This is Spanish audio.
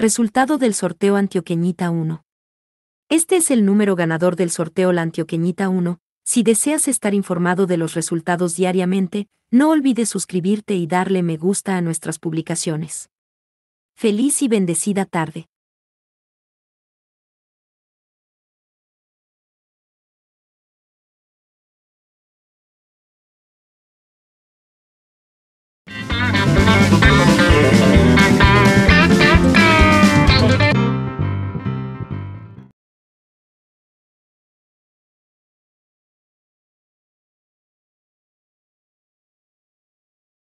Resultado del sorteo Antioqueñita 1. Este es el número ganador del sorteo La Antioqueñita 1. Si deseas estar informado de los resultados diariamente, no olvides suscribirte y darle me gusta a nuestras publicaciones. Feliz y bendecida tarde.